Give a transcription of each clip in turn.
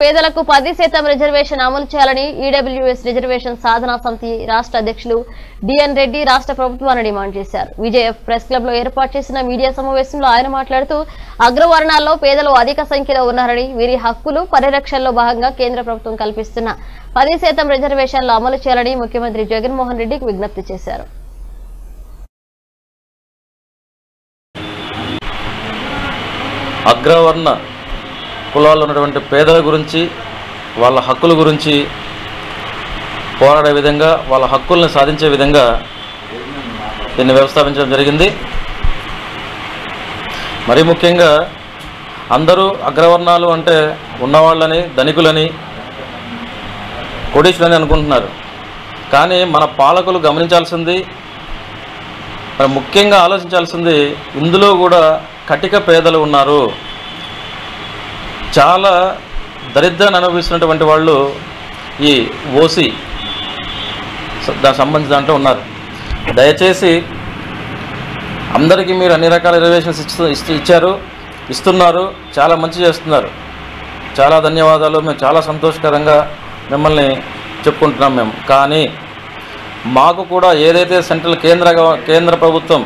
పేదలకు పది శాతం రిజర్వేషన్ అమలు చేయాలని ఈడబ్ల్యూఎస్ రిజర్వేషన్ సాధనా సమితి రాష్ట్ర అధ్యక్షులు డిఎన్ రెడ్డి రాష్ట్ర ప్రభుత్వాన్ని డిమాండ్ చేశారు. విజయఎఫ్ ప్రెస్ క్లబ్లో ఏర్పాటు చేసిన మీడియా సమావేశంలో ఆయన మాట్లాడుతూ అగ్రవర్ణాల్లో పేదలు అధిక సంఖ్యలో ఉన్నారని వీరి హక్కులు పరిరక్షణలో భాగంగా కేంద్ర ప్రభుత్వం కల్పిస్తున్న పది శాతం రిజర్వేషన్లు అమలు చేయాలని ముఖ్యమంత్రి జగన్మోహన్ రెడ్డికి విజ్ఞప్తి చేశారు. అగ్రవర్ణ కులాల్లో ఉన్నటువంటి పేదల గురించి వాళ్ళ హక్కుల గురించి పోరాడే విధంగా వాళ్ళ హక్కుల్ని సాధించే విధంగా దీన్ని వ్యవస్థాపించడం జరిగింది. మరీ ముఖ్యంగా అందరూ అగ్రవర్ణాలు అంటే ఉన్నవాళ్ళని ధనికులని కోటీశ్వరులని అనుకుంటున్నారు. కానీ మన పాలకులు గమనించాల్సింది ముఖ్యంగా ఆలోచించాల్సింది ఇందులో కూడా కటిక పేదలు ఉన్నారు. చాలా దరిద్రాన్ని అనుభవిస్తున్నటువంటి వాళ్ళు ఈ ఓసీ దానికి సంబంధించిన దాంట్లో ఉన్నారు. దయచేసి అందరికీ మీరు అన్ని రకాల రిజర్వేషన్స్ ఇస్తూ ఇచ్చారు ఇస్తున్నారు చాలా మంచి చేస్తున్నారు. చాలా ధన్యవాదాలు మేము చాలా సంతోషకరంగా మిమ్మల్ని చెప్పుకుంటున్నాం మేము. కానీ మాకు కూడా ఏదైతే సెంట్రల్ కేంద్ర కేంద్ర ప్రభుత్వం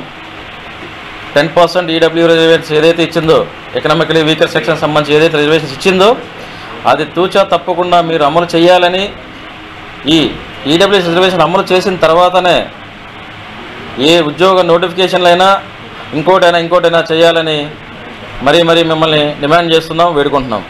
టెన్ పర్సెంట్ ఈడబ్ల్యూ రిజర్వేషన్స్ ఏదైతే ఇచ్చిందో ఎకనామికలీ వీకర్ సెక్షన్ సంబంధించి ఏదైతే రిజర్వేషన్స్ ఇచ్చిందో అది తూచా తప్పకుండా మీరు అమలు చేయాలని ఈ ఈడబ్ల్యూఎస్ రిజర్వేషన్ అమలు చేసిన తర్వాతనే ఏ ఉద్యోగ నోటిఫికేషన్లైనా ఇంకోటైనా ఇంకోటైనా చేయాలని మరీ మరీ మిమ్మల్ని డిమాండ్ చేస్తున్నాం వేడుకుంటున్నాం.